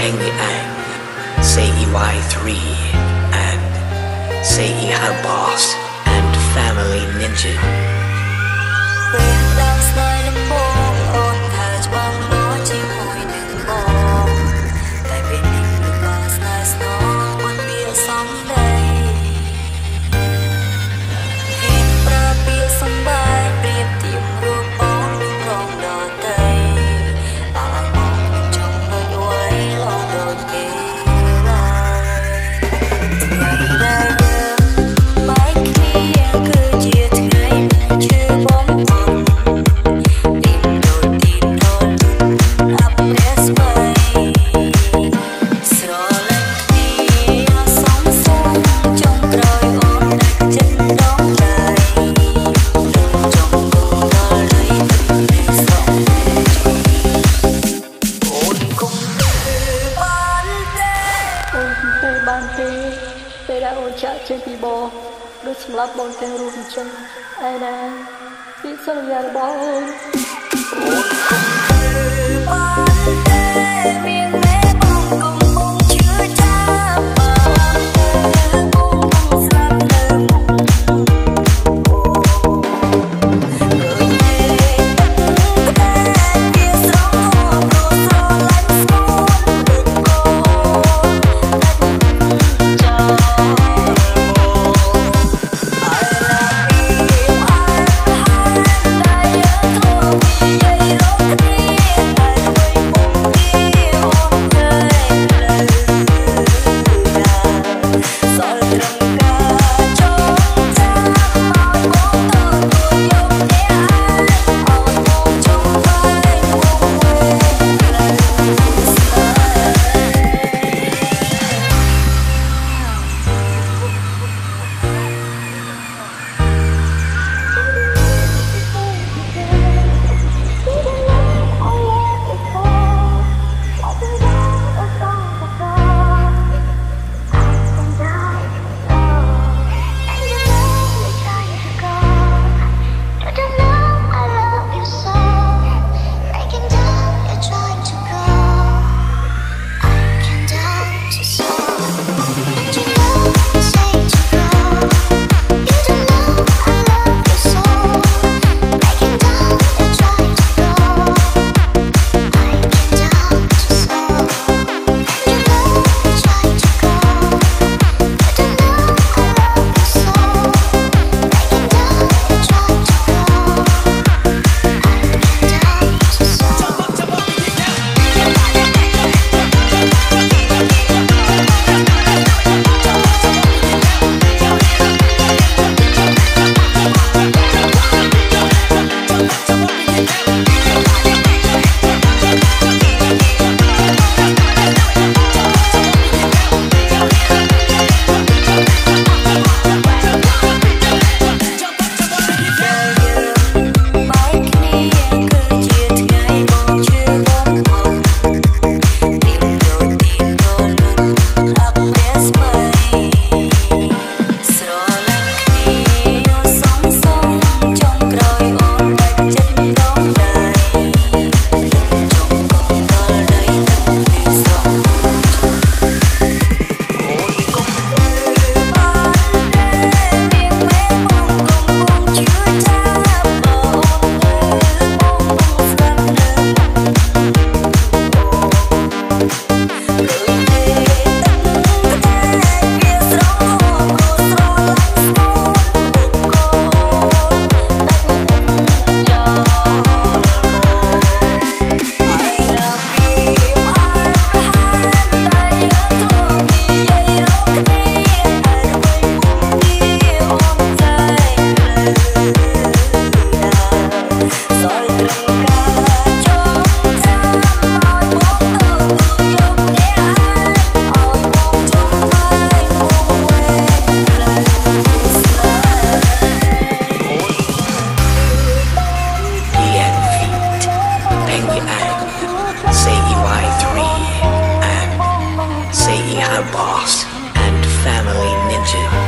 Peng Eang, Sei 3 and Sei Han Boss and Family Ninja. អូនចាក់ចេញពីបងដូចសម្លាប់បងទាំងរូបអញ្ចឹងឯណាពីសន្យារបស់អូនអូនគង់ទេបានទេ I'll her boss and family ninja.